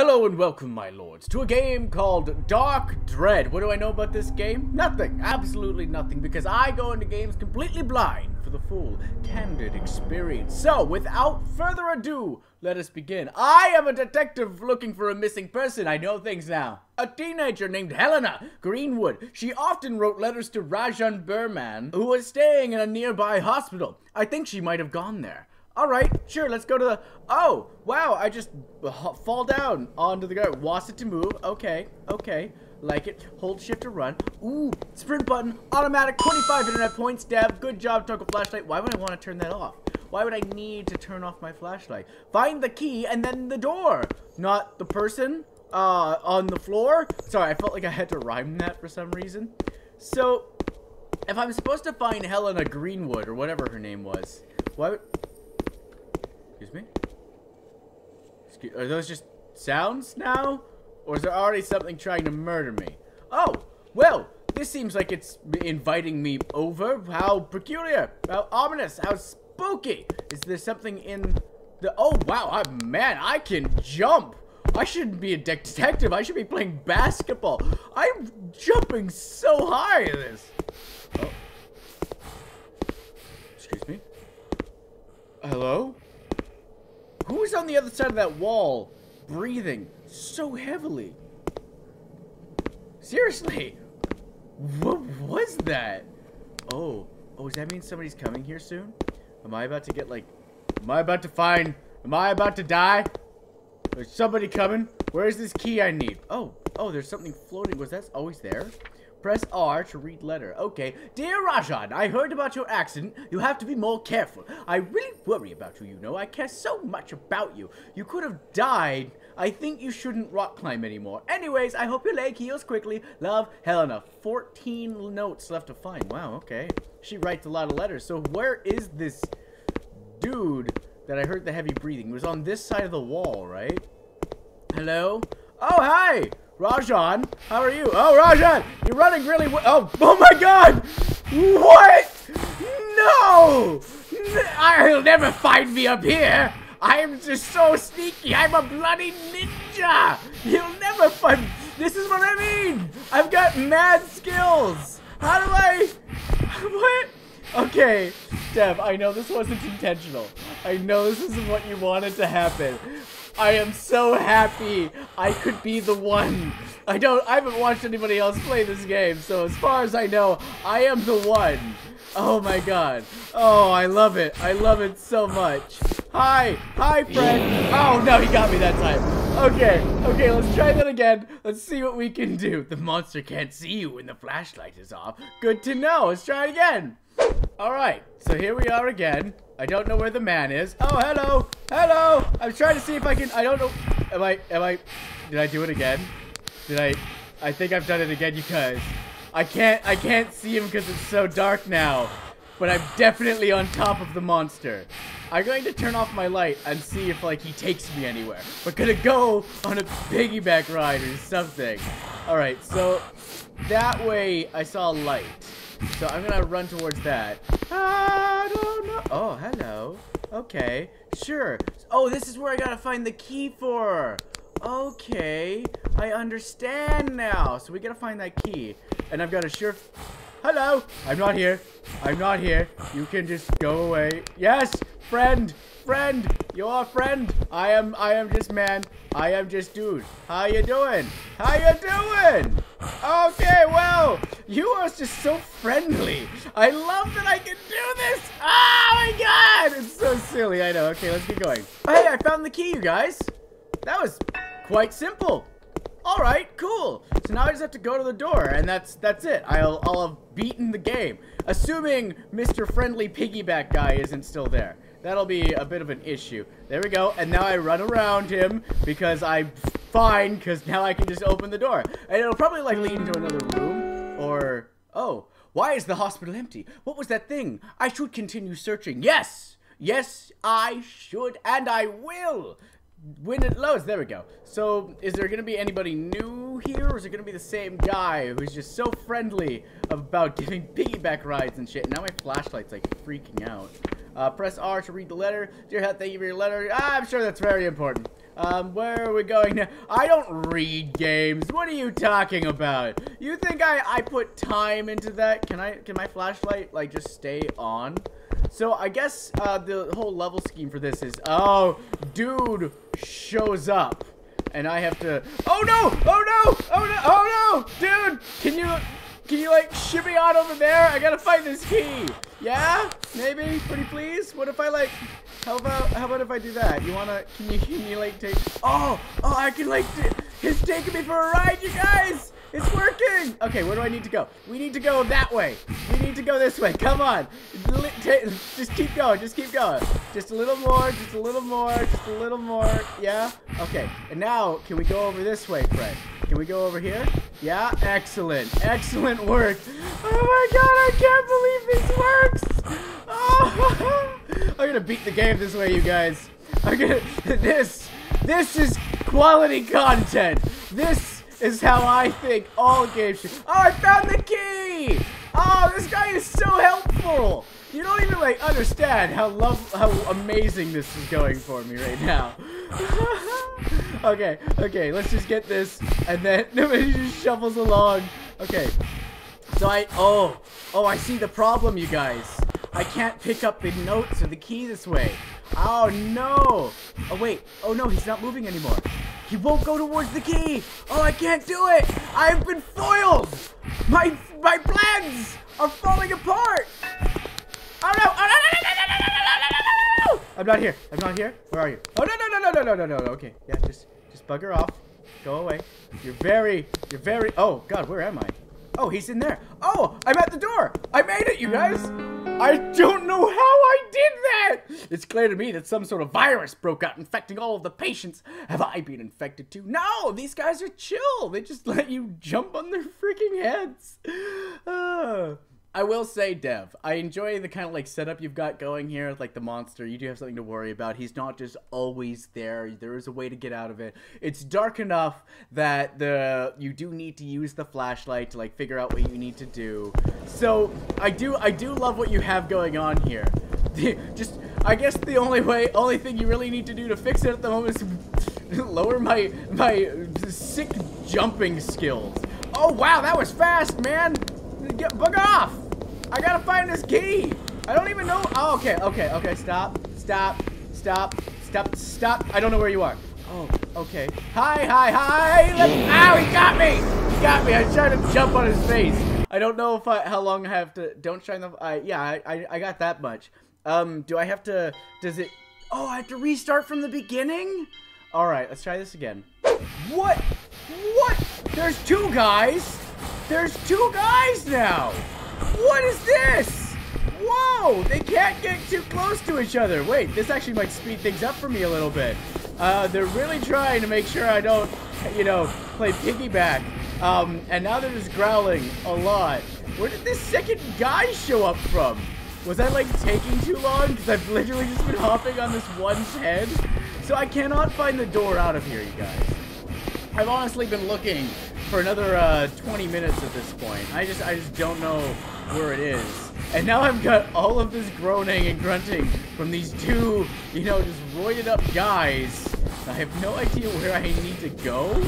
Hello and welcome, my lords, to a game called Dark Dread. What do I know about this game? Nothing. Absolutely nothing, because I go into games completely blind for the full, candid experience. So, without further ado, let us begin. I am a detective looking for a missing person. I know things now. A teenager named Helena Greenwood. She often wrote letters to Rajan Burman, who was staying in a nearby hospital. I think she might have gone there. Alright, sure, let's go to the... Oh, wow, I just fall down onto the ground. It to move. Okay, okay. Like it. Hold shift to run. Ooh, sprint button. Automatic 25 internet points. Deb, good job, toggle flashlight. Why would I want to turn that off? Why would I need to turn off my flashlight? Find the key and then the door. Not the person uh, on the floor. Sorry, I felt like I had to rhyme that for some reason. So, if I'm supposed to find Helena Greenwood or whatever her name was, why would... Excuse me? Excuse, are those just sounds now? Or is there already something trying to murder me? Oh, well, this seems like it's inviting me over. How peculiar. How ominous. How spooky. Is there something in the... Oh, wow. I, man, I can jump. I shouldn't be a detective. I should be playing basketball. I'm jumping so high in this. Oh. Excuse me? Hello? Who's on the other side of that wall breathing so heavily? Seriously? What was that? Oh. Oh, does that mean somebody's coming here soon? Am I about to get, like... Am I about to find... Am I about to die? There's somebody coming. Where's this key I need? Oh. Oh, there's something floating. Was that always there? Press R to read letter. Okay. Dear Rajan, I heard about your accident. You have to be more careful. I really worry about you, you know. I care so much about you. You could have died. I think you shouldn't rock climb anymore. Anyways, I hope your leg heals quickly. Love, Helena. 14 notes left to find. Wow, okay. She writes a lot of letters. So where is this dude that I heard the heavy breathing? It was on this side of the wall, right? Hello? Oh, hi! Rajan, how are you? Oh, Rajan, you're running really well. Oh, oh my God! What? No! I'll never find me up here. I'm just so sneaky. I'm a bloody ninja. You'll never find. This is what I mean. I've got mad skills. How do I? What? Okay, Dev, I know this wasn't intentional. I know this isn't what you wanted to happen. I am so happy I could be the one. I don't, I haven't watched anybody else play this game, so as far as I know, I am the one. Oh my god. Oh, I love it. I love it so much. Hi. Hi, friend. Oh, no, he got me that time. Okay. Okay, let's try that again. Let's see what we can do. The monster can't see you when the flashlight is off. Good to know. Let's try it again. All right. So here we are again. I don't know where the man is. Oh, hello. Hello. I'm trying to see if I can. I don't know. Am I? Am I? Did I do it again? Did I? I think I've done it again because I can't. I can't see him because it's so dark now. But I'm definitely on top of the monster. I'm going to turn off my light and see if like he takes me anywhere. We're gonna go on a piggyback ride or something. All right. So that way I saw a light. So I'm gonna run towards that. I don't know. Oh, hello. Okay, sure. Oh, this is where I gotta find the key for. Okay, I understand now. So we gotta find that key. And I've got a sure... Hello! I'm not here. I'm not here. You can just go away. Yes! Friend! Friend! You're a friend! I am I am just man. I am just dude. How you doing? How you doing? Okay, well, you are just so friendly. I love that I can do this. Oh my god! I know. Okay, let's get going. Oh, hey, I found the key, you guys. That was quite simple. All right, cool. So now I just have to go to the door, and that's that's it. I'll I'll have beaten the game, assuming Mr. Friendly Piggyback guy isn't still there. That'll be a bit of an issue. There we go. And now I run around him because I'm fine, because now I can just open the door. And it'll probably like lead into another room, or oh, why is the hospital empty? What was that thing? I should continue searching. Yes, yes, I should, and I will win it loads, there we go. So, is there going to be anybody new here, or is it going to be the same guy who's just so friendly about giving piggyback rides and shit? Now my flashlight's, like, freaking out. Uh, press R to read the letter. Dear Head, thank you for your letter. Ah, I'm sure that's very important. Um, where are we going now? I don't read games. What are you talking about? You think I, I put time into that? Can I, can my flashlight, like, just stay on? So, I guess, uh, the whole level scheme for this is, oh, dude shows up. And I have to, oh no, oh no, oh no, oh no, dude, can you, can you, like, shimmy on over there? I gotta find this key. Yeah? Maybe? Pretty please? What if I, like, how about, how about if I do that? You wanna, can you, can you, like, take, oh, oh, I can, like, it's taking me for a ride, you guys! It's working! Okay, where do I need to go? We need to go that way. We need to go this way. Come on. Just keep going. Just keep going. Just a little more. Just a little more. Just a little more. Yeah? Okay. And now, can we go over this way, Fred? Can we go over here? Yeah? Excellent. Excellent work. Oh my god, I can't believe this works! Oh, I'm gonna beat the game this way, you guys. I'm gonna... This... This is quality content. This is how I think all games should. Oh, I found the key! Oh, this guy is so helpful! You don't even, like, understand how love, how amazing this is going for me right now. okay, okay, let's just get this, and then nobody just shuffles along. Okay, so I, oh, oh, I see the problem, you guys. I can't pick up the notes or the key this way. Oh, no. Oh, wait. Oh, no, he's not moving anymore. He won't go towards the key. Oh, I can't do it. I've been foiled. My my plans are falling apart. Oh no! Oh no! No! No! No! No! No! No! No! No! I'm not here. I'm not here. Where are you? Oh no! No! No! No! No! No! No! No! Okay. Yeah. Just just bugger off. Go away. You're very. You're very. Oh God. Where am I? Oh, he's in there. Oh, I'm at the door. I made it, you guys. I don't know how I did that! It's clear to me that some sort of virus broke out infecting all of the patients. Have I been infected too? No! These guys are chill! They just let you jump on their freaking heads. Uh. I will say, Dev, I enjoy the kind of like setup you've got going here. Like the monster, you do have something to worry about. He's not just always there. There is a way to get out of it. It's dark enough that the you do need to use the flashlight to like figure out what you need to do. So I do I do love what you have going on here. just I guess the only way, only thing you really need to do to fix it at the moment is lower my my sick jumping skills. Oh wow, that was fast, man. Get bug off! I gotta find this key! I don't even know- Oh, okay, okay, okay, stop, stop, stop, stop, stop. I don't know where you are. Oh, okay. Hi, hi, hi! Let's- Ow, he got me! He got me! I tried to jump on his face. I don't know if I- how long I have to- Don't shine the- I, yeah, I, I, I got that much. Um, do I have to- Does it- Oh, I have to restart from the beginning? Alright, let's try this again. What? What? There's two guys! There's two guys now! What is this? Whoa! They can't get too close to each other. Wait, this actually might speed things up for me a little bit. Uh, they're really trying to make sure I don't, you know, play piggyback. Um, and now they're just growling a lot. Where did this second guy show up from? Was I, like, taking too long? Because I've literally just been hopping on this one's head. So I cannot find the door out of here, you guys. I've honestly been looking for another uh, 20 minutes at this point. I just I just don't know where it is. And now I've got all of this groaning and grunting from these two, you know, just roided up guys. I have no idea where I need to go.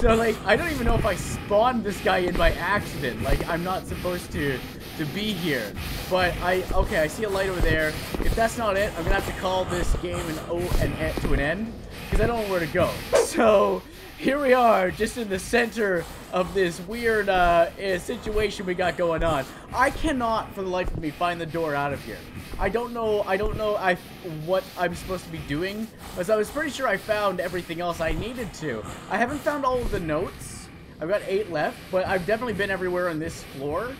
So, like, I don't even know if I spawned this guy in by accident. Like, I'm not supposed to to be here. But I, okay, I see a light over there. If that's not it, I'm gonna have to call this game an O and to an end because I don't know where to go. So, here we are, just in the center of this weird uh, eh, situation we got going on. I cannot, for the life of me, find the door out of here. I don't know. I don't know. I what I'm supposed to be doing, because I was pretty sure I found everything else I needed to. I haven't found all of the notes. I've got eight left, but I've definitely been everywhere on this floor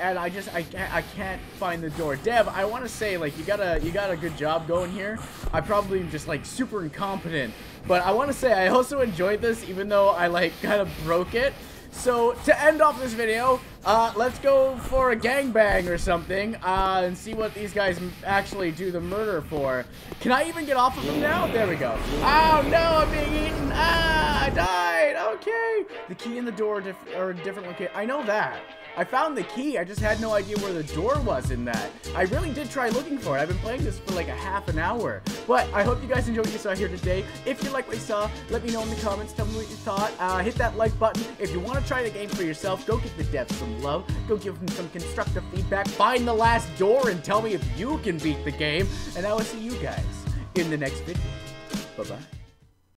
and I just I can't I can't find the door. Dev, I want to say like you got a you got a good job going here. I probably am just like super incompetent, but I want to say I also enjoyed this even though I like kind of broke it. So to end off this video, uh, let's go for a gangbang or something uh, and see what these guys actually do the murder for. Can I even get off of them now? There we go. Oh no, I'm being eaten. Ah, I died. Okay. The key and the door diff are different location. I know that. I found the key. I just had no idea where the door was in that. I really did try looking for it. I've been playing this for like a half an hour. But I hope you guys enjoyed what you saw here today. If you like what you saw, let me know in the comments. Tell me what you thought. Uh, hit that like button. If you want to try the game for yourself, go give the devs some love. Go give them some constructive feedback. Find the last door and tell me if you can beat the game. And I will see you guys in the next video. Bye-bye.